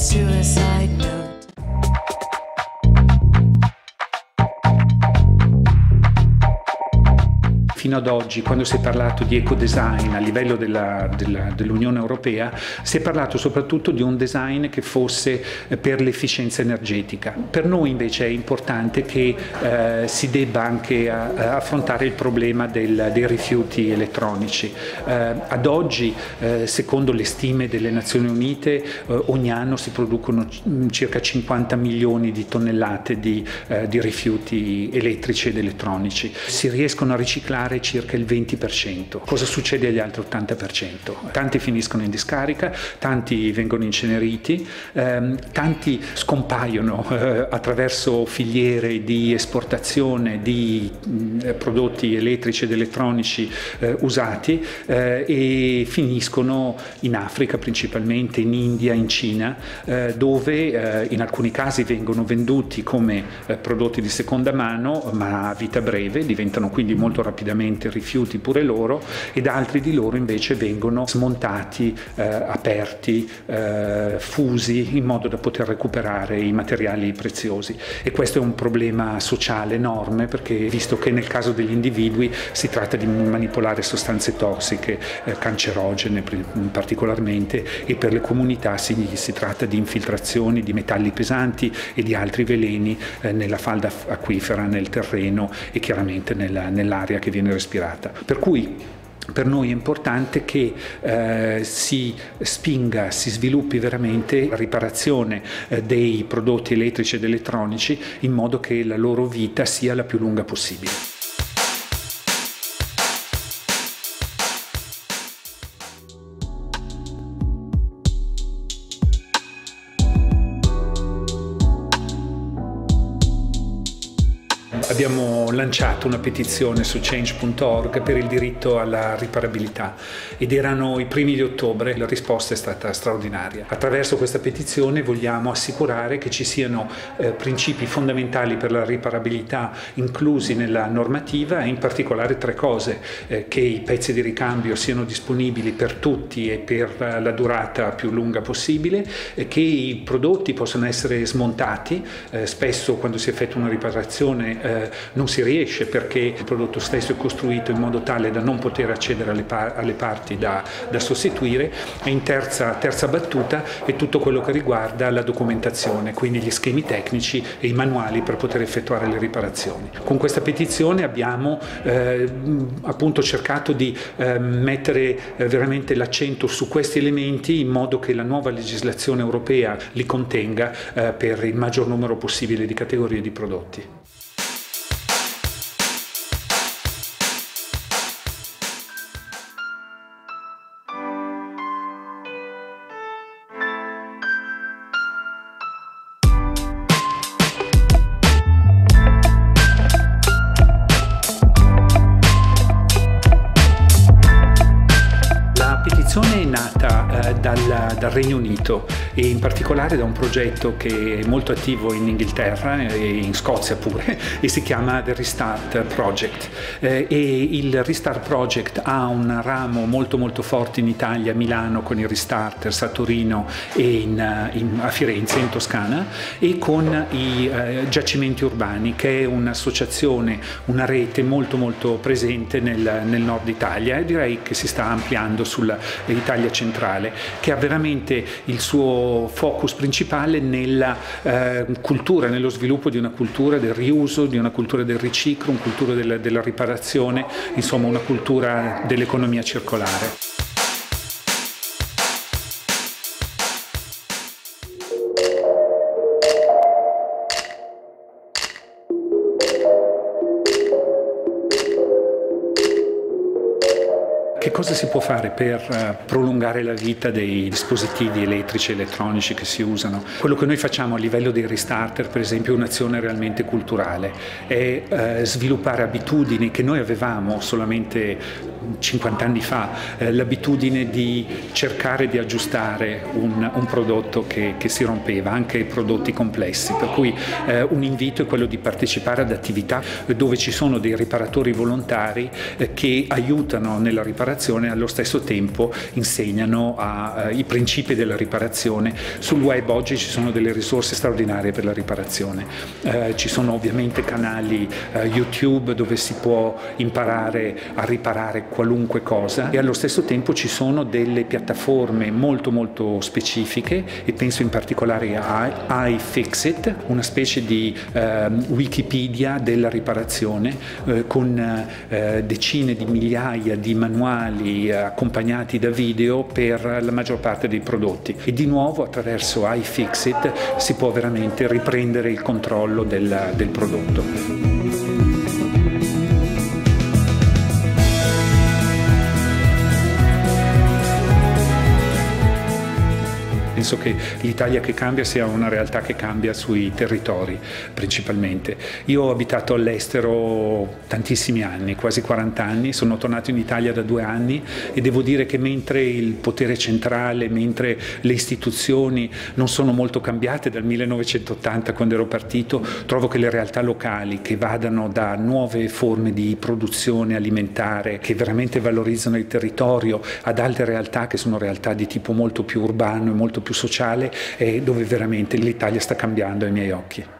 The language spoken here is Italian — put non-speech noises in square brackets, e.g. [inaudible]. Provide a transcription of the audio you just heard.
suicide note. Fino ad oggi, quando si è parlato di eco-design a livello dell'Unione Europea, si è parlato soprattutto di un design che fosse eh, per l'efficienza energetica. Per noi invece è importante che eh, si debba anche a, a affrontare il problema del, dei rifiuti elettronici. Eh, ad oggi, eh, secondo le stime delle Nazioni Unite, eh, ogni anno si producono circa 50 milioni di tonnellate di, eh, di rifiuti elettrici ed elettronici. Si riescono a riciclare circa il 20%. Cosa succede agli altri 80%? Tanti finiscono in discarica, tanti vengono inceneriti, ehm, tanti scompaiono eh, attraverso filiere di esportazione di mh, prodotti elettrici ed elettronici eh, usati eh, e finiscono in Africa principalmente, in India, in Cina, eh, dove eh, in alcuni casi vengono venduti come eh, prodotti di seconda mano ma a vita breve, diventano quindi molto rapidamente rifiuti pure loro ed altri di loro invece vengono smontati, eh, aperti, eh, fusi in modo da poter recuperare i materiali preziosi. E questo è un problema sociale enorme perché visto che nel caso degli individui si tratta di manipolare sostanze tossiche, eh, cancerogene particolarmente e per le comunità si, si, tratta di infiltrazioni di metalli pesanti e di altri veleni eh, nella falda acquifera, nel terreno e chiaramente nella, nell'aria che viene respirata. Per cui per noi è importante che eh, si spinga, si sviluppi veramente la riparazione eh, dei prodotti elettrici ed elettronici in modo che la loro vita sia la più lunga possibile. Abbiamo lanciato una petizione su change.org per il diritto alla riparabilità ed erano i primi di ottobre, la risposta è stata straordinaria. Attraverso questa petizione vogliamo assicurare che ci siano eh, principi fondamentali per la riparabilità inclusi nella normativa e in particolare tre cose, eh, che i pezzi di ricambio siano disponibili per tutti e per la durata più lunga possibile, eh, che i prodotti possano essere smontati, eh, spesso quando si effettua una riparazione eh, non si riesce perché il prodotto stesso è costruito in modo tale da non poter accedere alle, par alle parti da, da, sostituire e in terza, terza battuta è tutto quello che riguarda la documentazione, quindi gli schemi tecnici e i manuali per poter effettuare le riparazioni. Con questa petizione abbiamo eh, appunto cercato di eh, mettere veramente l'accento su questi elementi in modo che la nuova legislazione europea li contenga eh, per il maggior numero possibile di categorie di prodotti. Dal, Regno Unito e in particolare da un progetto che è molto attivo in Inghilterra e in Scozia pure [laughs] e si chiama The Restart Project. Eh, e il Restart Project ha un ramo molto molto forte in Italia, a Milano con i Restarters, a Torino e in, in, a Firenze in Toscana e con i eh, giacimenti urbani che è un'associazione, una rete molto molto presente nel, nel nord Italia e direi che si sta ampliando sulla l'Italia centrale, che ha veramente il suo focus principale nella eh, cultura, nello sviluppo di una cultura del riuso, di una cultura del riciclo, una cultura della, della riparazione, insomma una cultura dell'economia circolare. Che cosa si può fare per eh, prolungare la vita dei dispositivi elettrici e elettronici che si usano? Quello che noi facciamo a livello dei restarter, per esempio, è un'azione realmente culturale, è eh, sviluppare abitudini che noi avevamo solamente 50 anni fa eh, l'abitudine di cercare di aggiustare un, un prodotto che, che, si rompeva, anche prodotti complessi, per cui eh, un invito è quello di partecipare ad attività dove ci sono dei riparatori volontari eh, che aiutano nella riparazione e allo stesso tempo insegnano a, eh, i principi della riparazione. Sul web oggi ci sono delle risorse straordinarie per la riparazione, eh, ci sono ovviamente canali eh, YouTube dove si può imparare a riparare qualunque cosa e allo stesso tempo ci sono delle piattaforme molto molto specifiche e penso in particolare a iFixit, una specie di eh, Wikipedia della riparazione eh, con eh, decine di migliaia di manuali eh, accompagnati da video per la maggior parte dei prodotti e di nuovo attraverso iFixit si può veramente riprendere il controllo del, del prodotto. Penso che l'Italia che cambia sia una realtà che cambia sui territori principalmente. Io ho abitato all'estero tantissimi anni, quasi 40 anni, sono tornato in Italia da due anni e devo dire che mentre il potere centrale, mentre le istituzioni non sono molto cambiate dal 1980 quando ero partito, trovo che le realtà locali che vadano da nuove forme di produzione alimentare, che veramente valorizzano il territorio, ad altre realtà che sono realtà di tipo molto più urbano e molto più sociale e dove veramente l'Italia sta cambiando ai miei occhi.